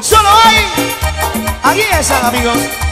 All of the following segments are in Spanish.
Solo hay. Aquí están, amigos.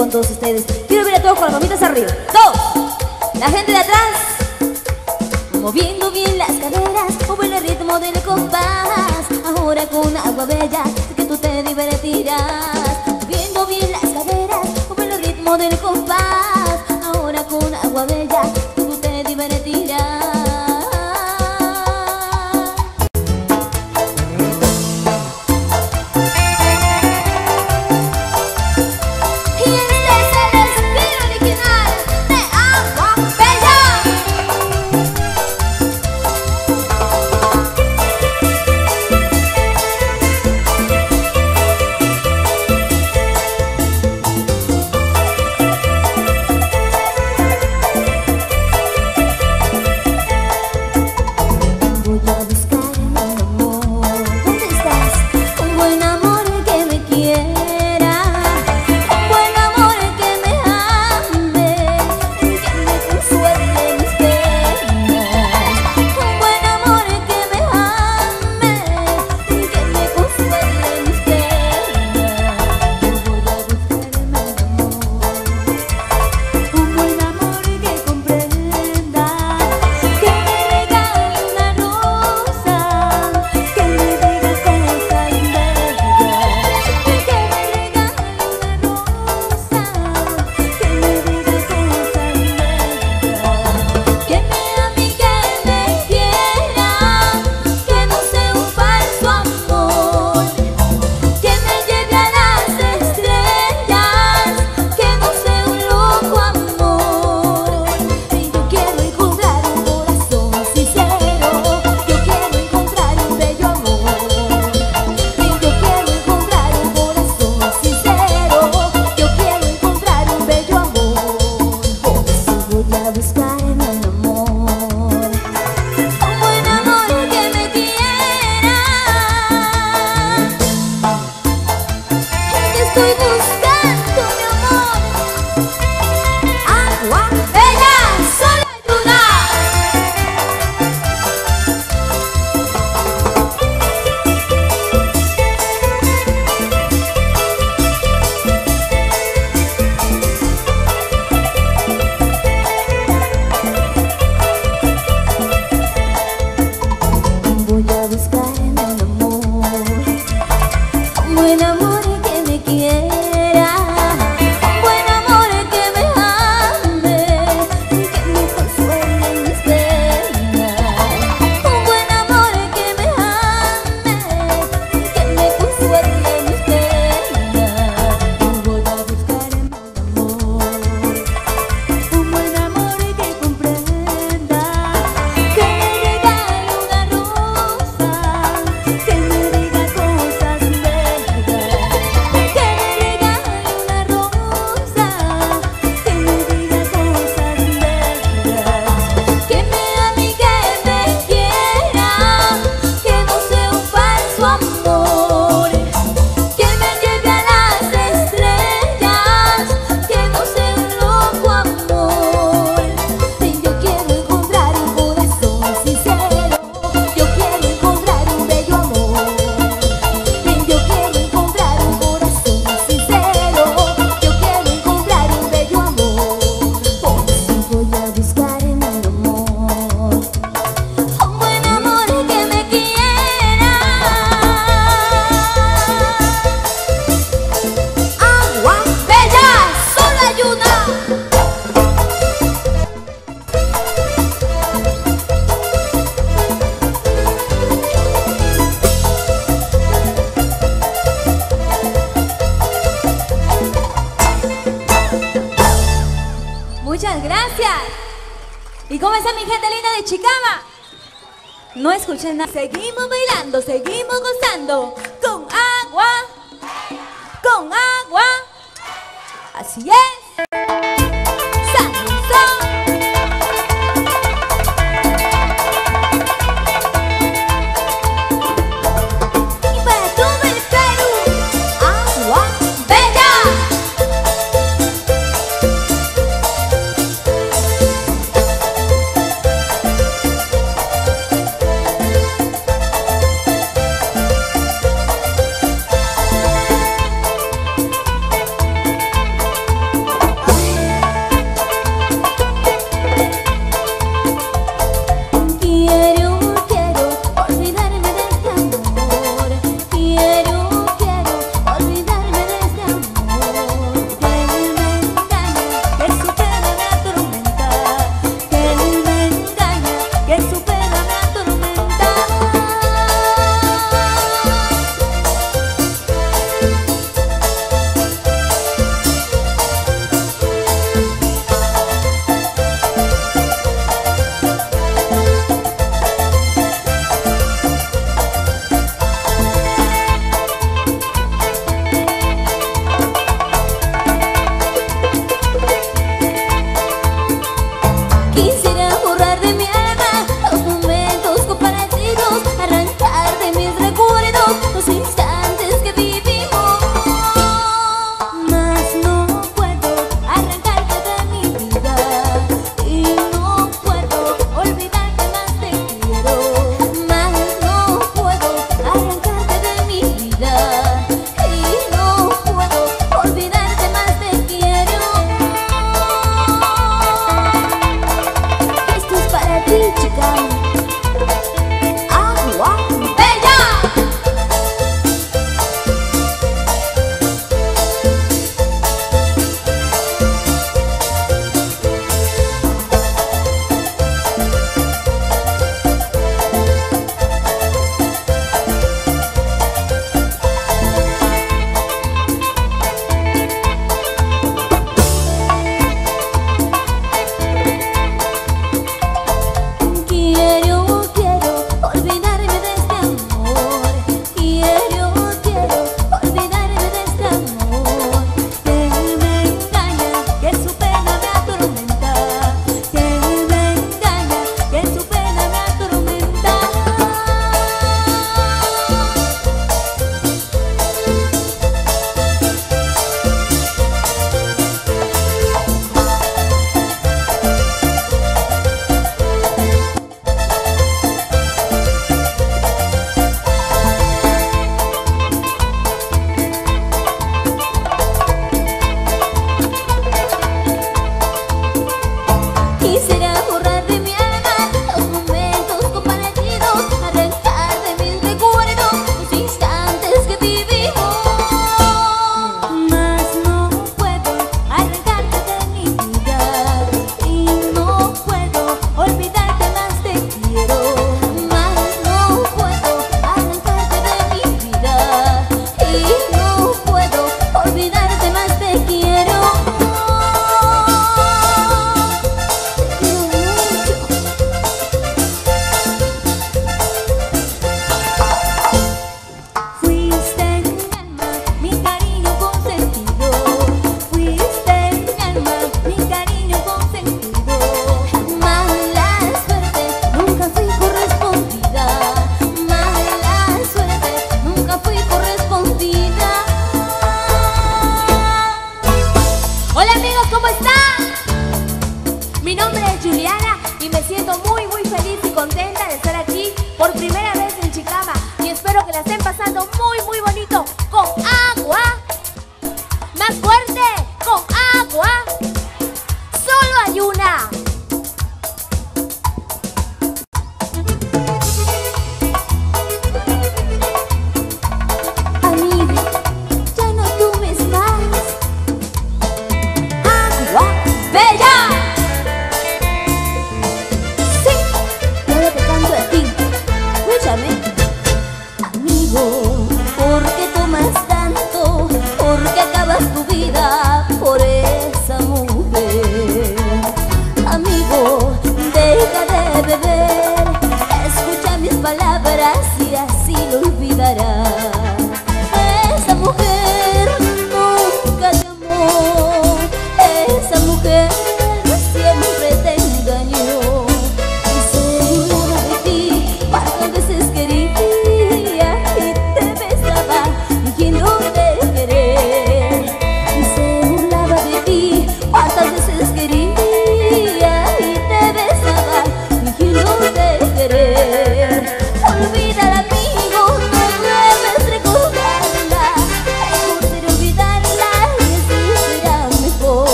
Con todos ustedes. Quiero ver a todos con las mamitas arriba. ¡Dos! La gente de atrás. Moviendo bien las caderas, moviendo el ritmo del compás. Ahora con agua bella, sé que tú te divertirás. Moviendo bien las caderas, moviendo el ritmo del compás.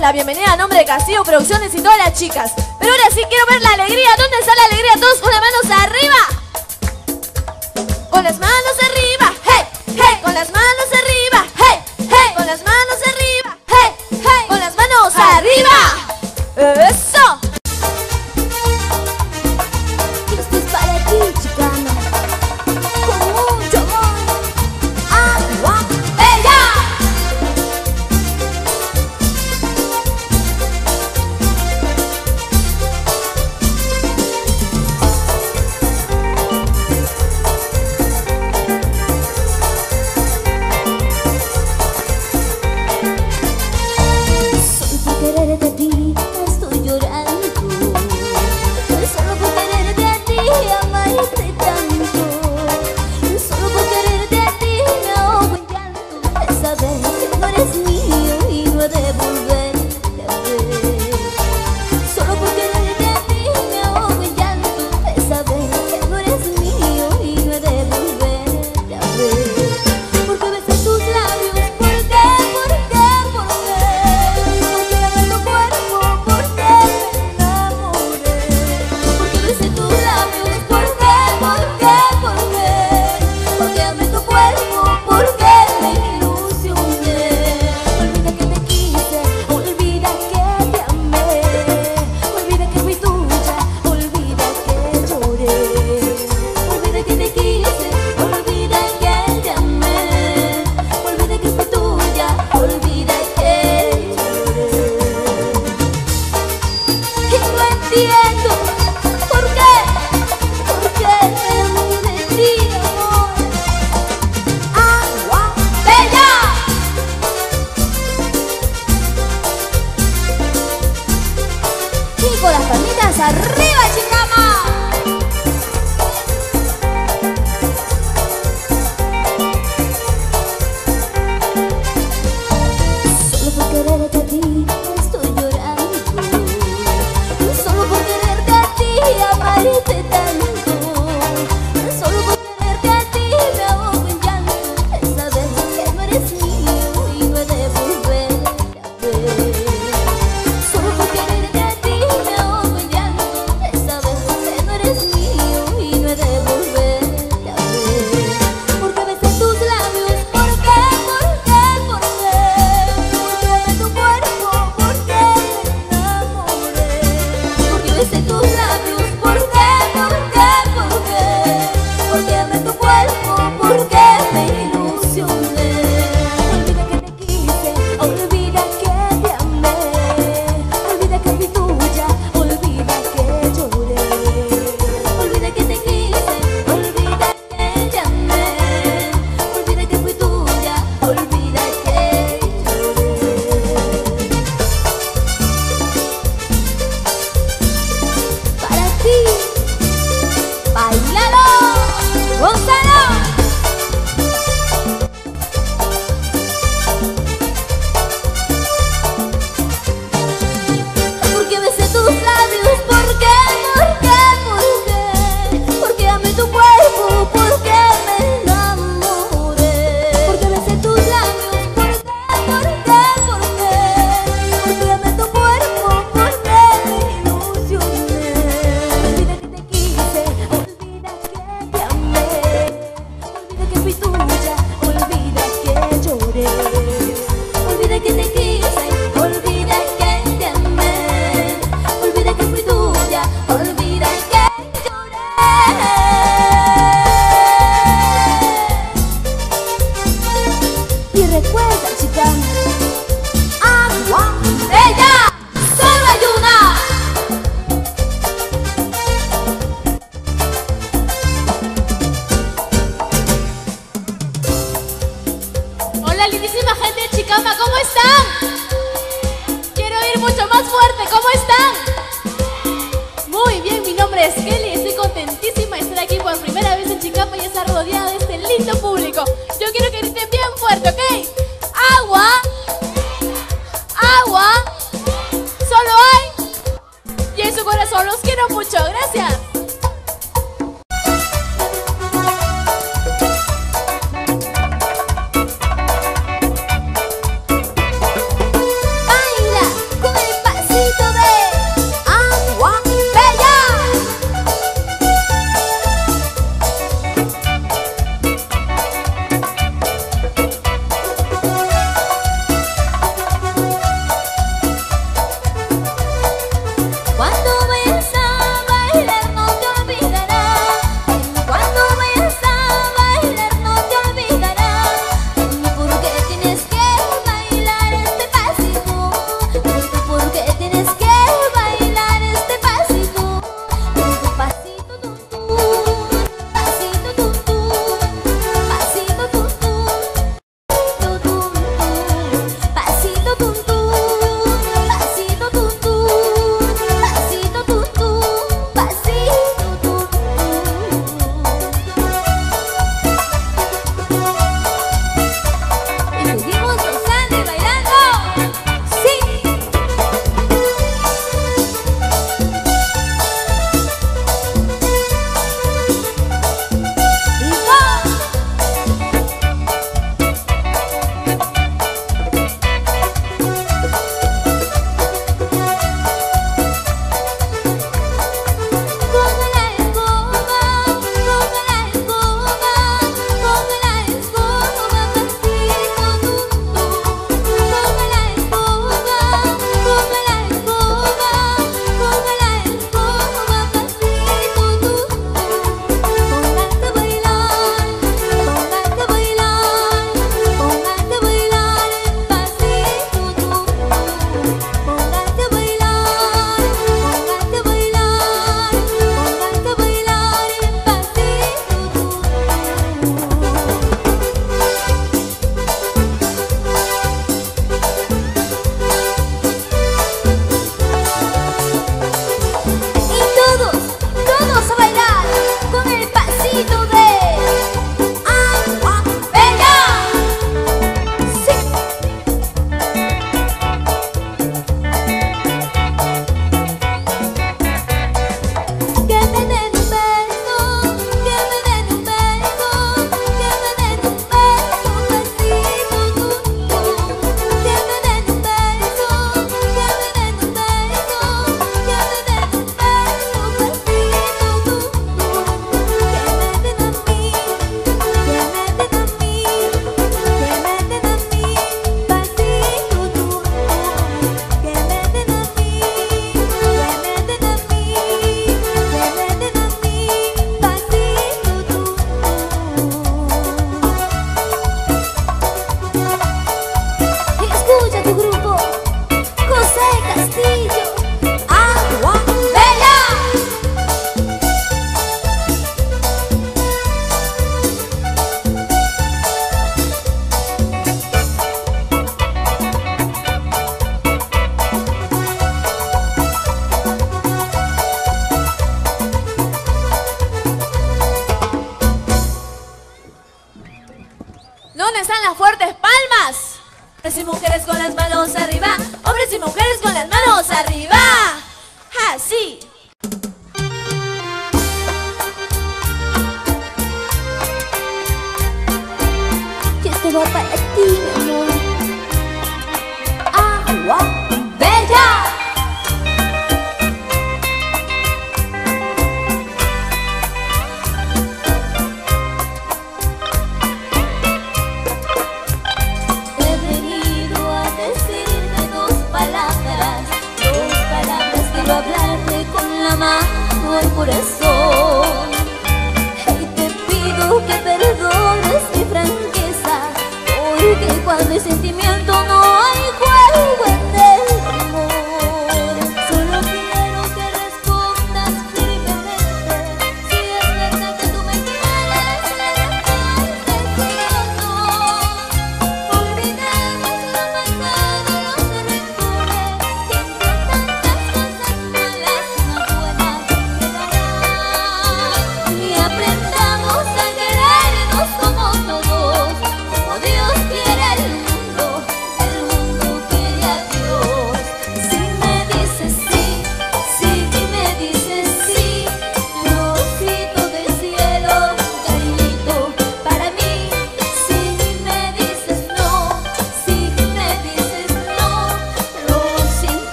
la bienvenida a nombre de Castillo Producciones y todas las chicas. Pero ahora sí quiero ver la alegría. ¿Dónde está la alegría? Todos una mano arriba.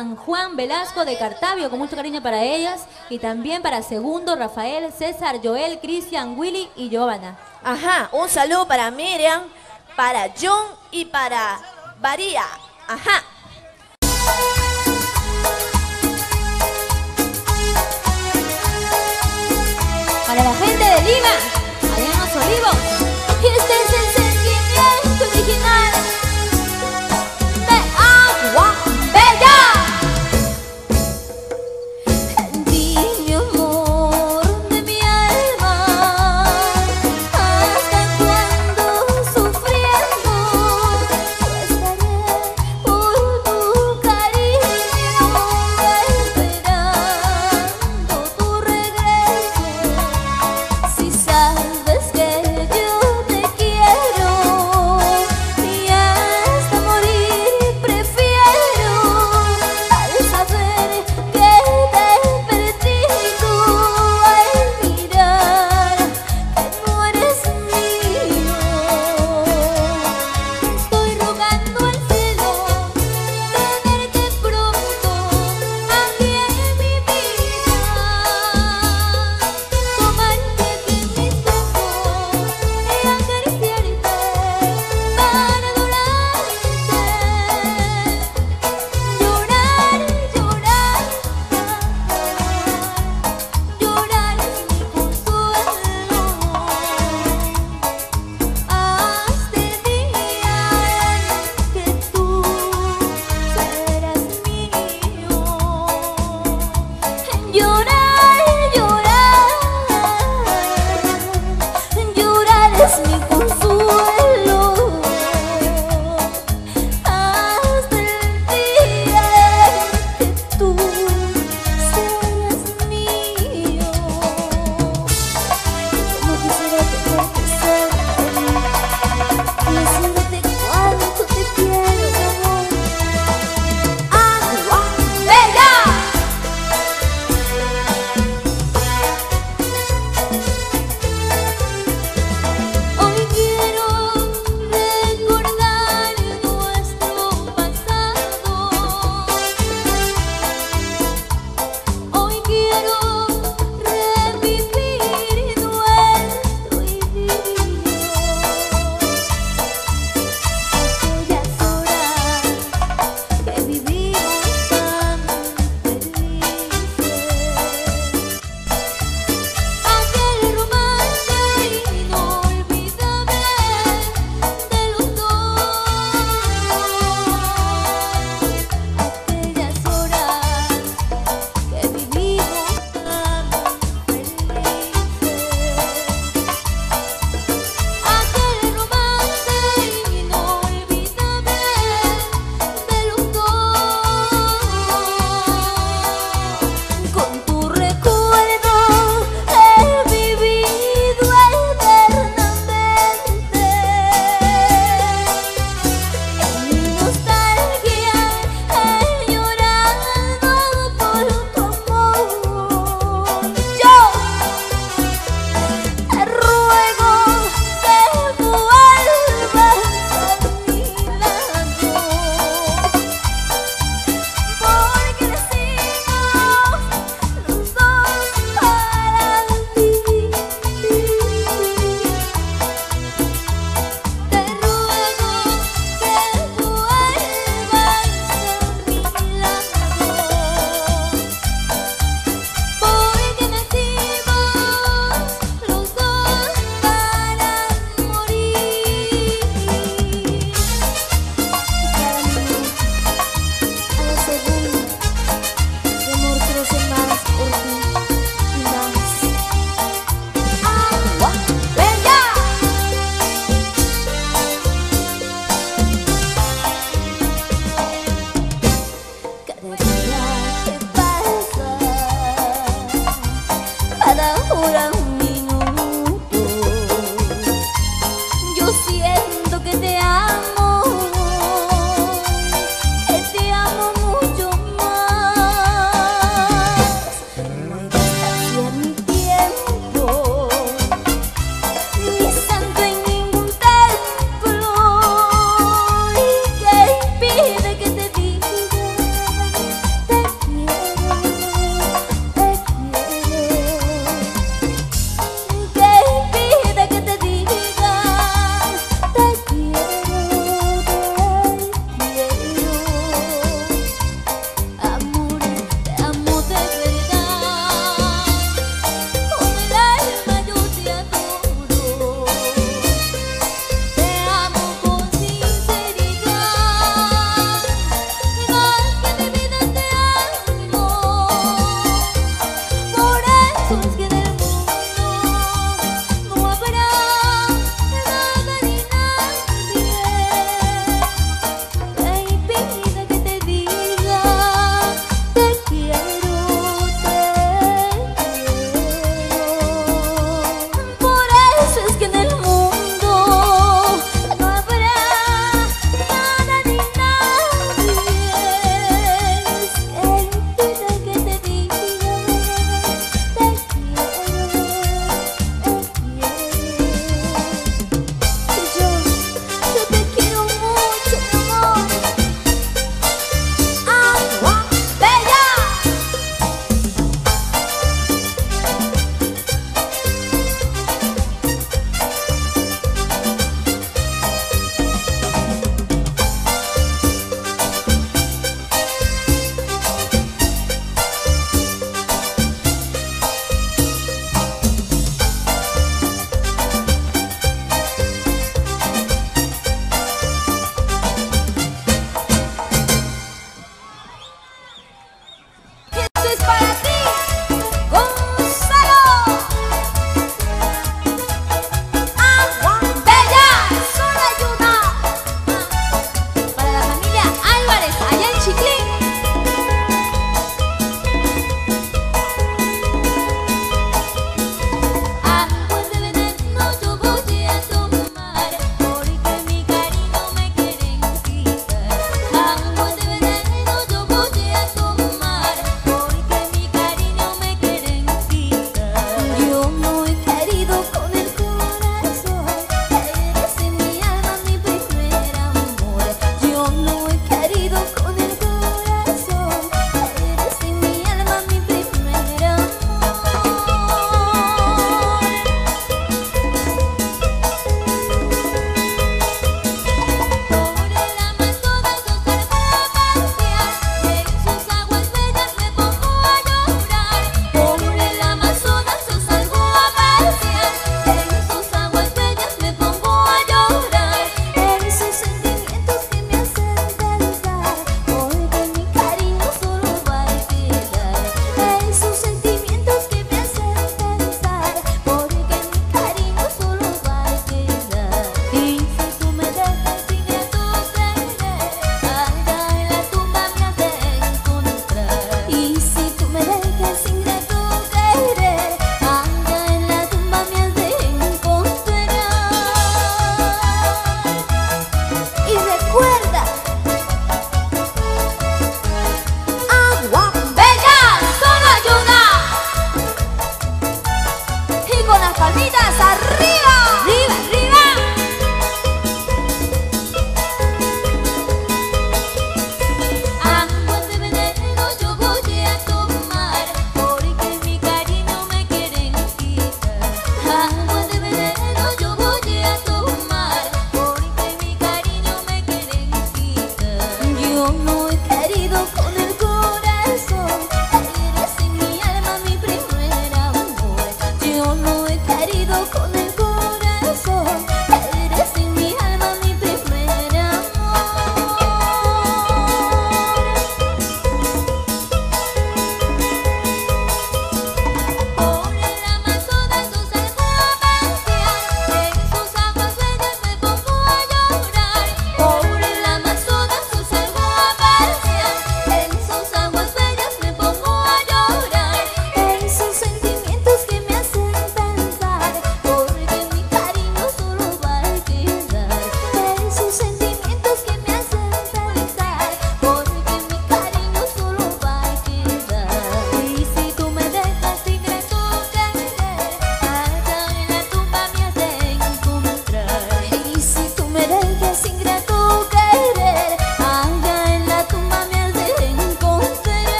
San Juan Velasco de Cartavio, con mucho cariño para ellas. Y también para Segundo, Rafael, César, Joel, Cristian, Willy y Giovanna. Ajá, un saludo para Miriam, para John y para María. Ajá.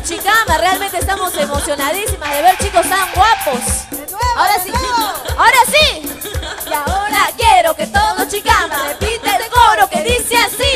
de Chicama. Realmente estamos emocionadísimas de ver chicos tan guapos. ahora sí, ahora sí. Y ahora quiero que todos Chicama repite el coro que dice así.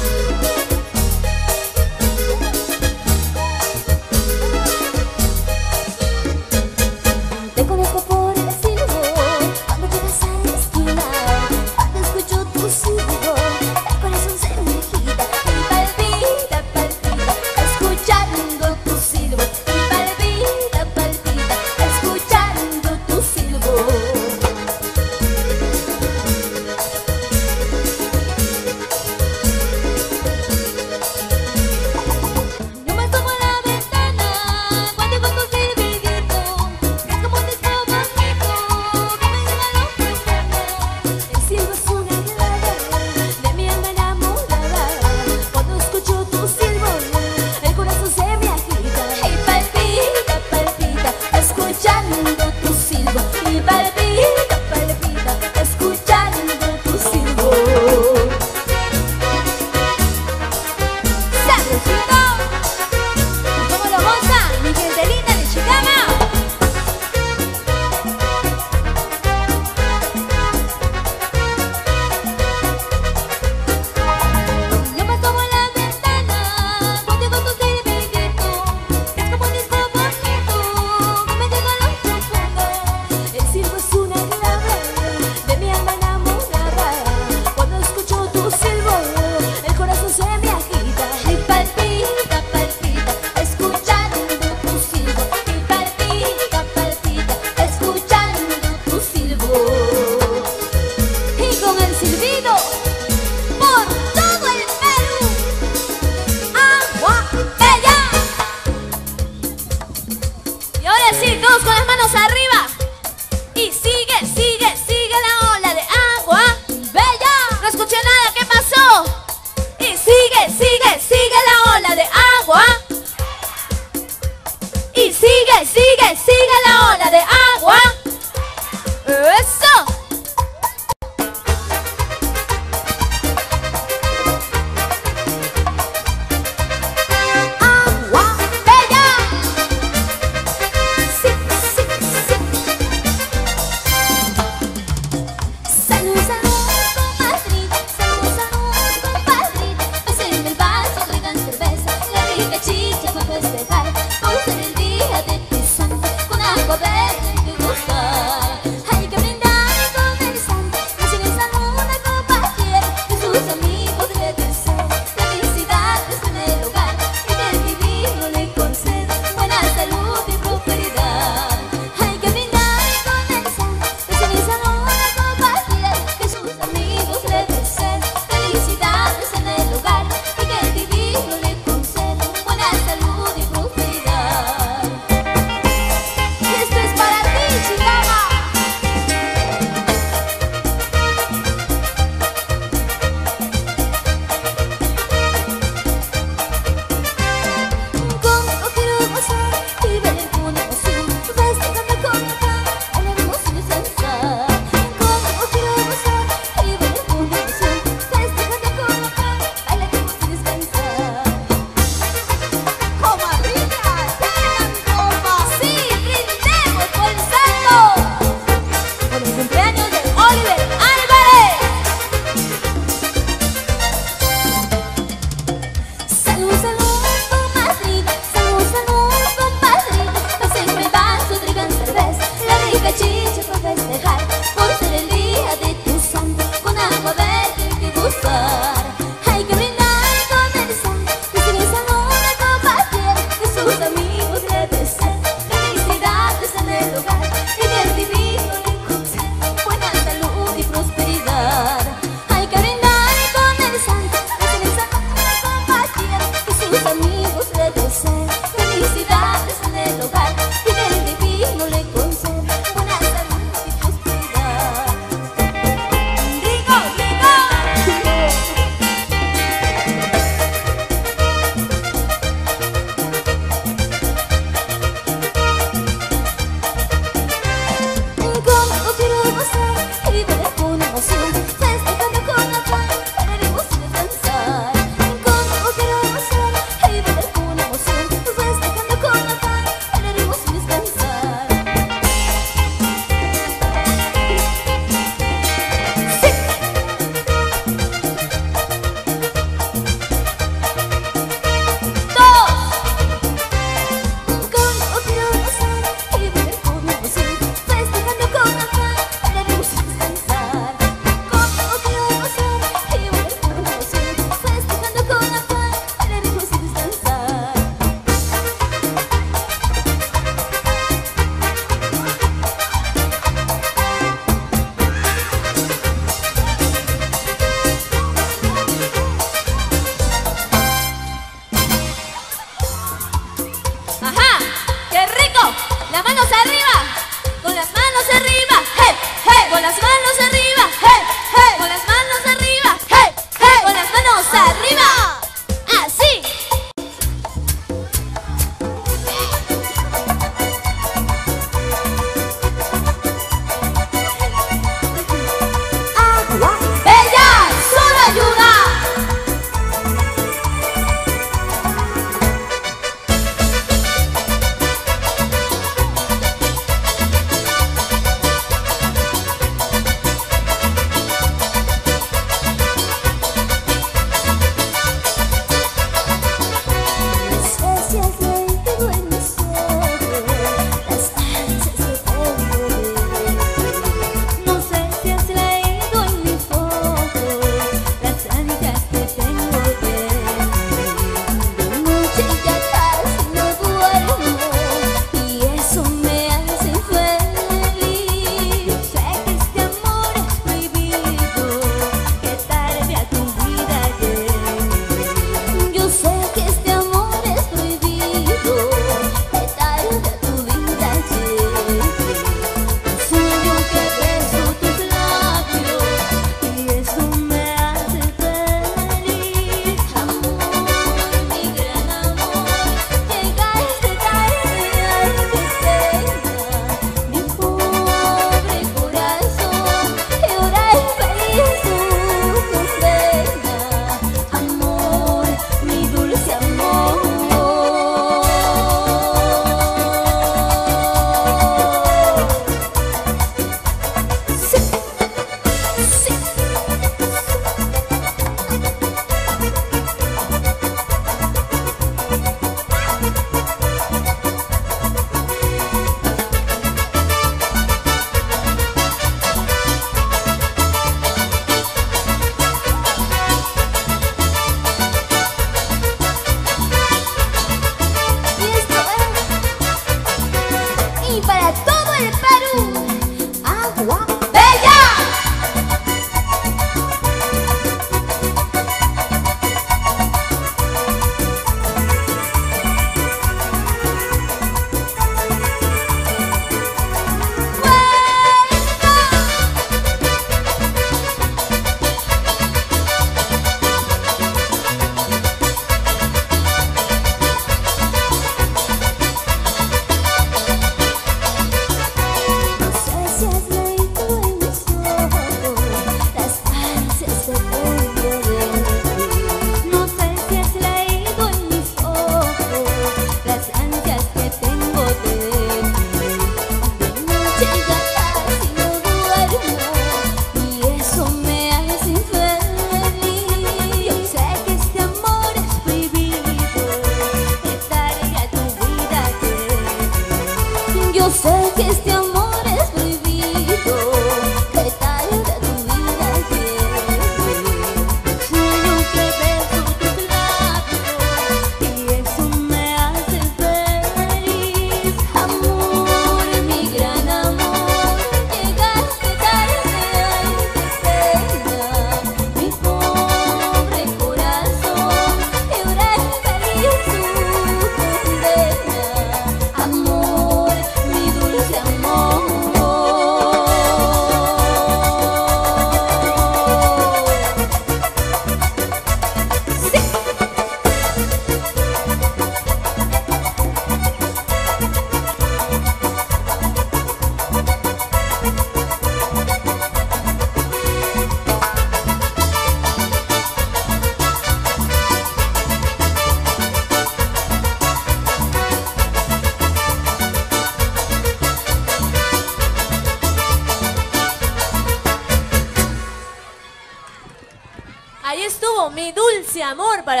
Amor para...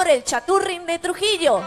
el chaturrin de Trujillo.